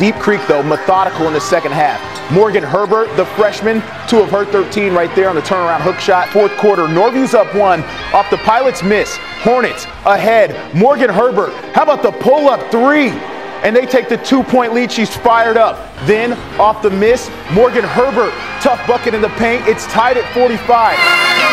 Deep Creek, though, methodical in the second half. Morgan Herbert, the freshman, two of her 13 right there on the turnaround hook shot. Fourth quarter, Norview's up one off the Pilots miss. Hornets ahead. Morgan Herbert, how about the pull up three? And they take the two point lead. She's fired up. Then, off the miss, Morgan Herbert, tough bucket in the paint. It's tied at 45.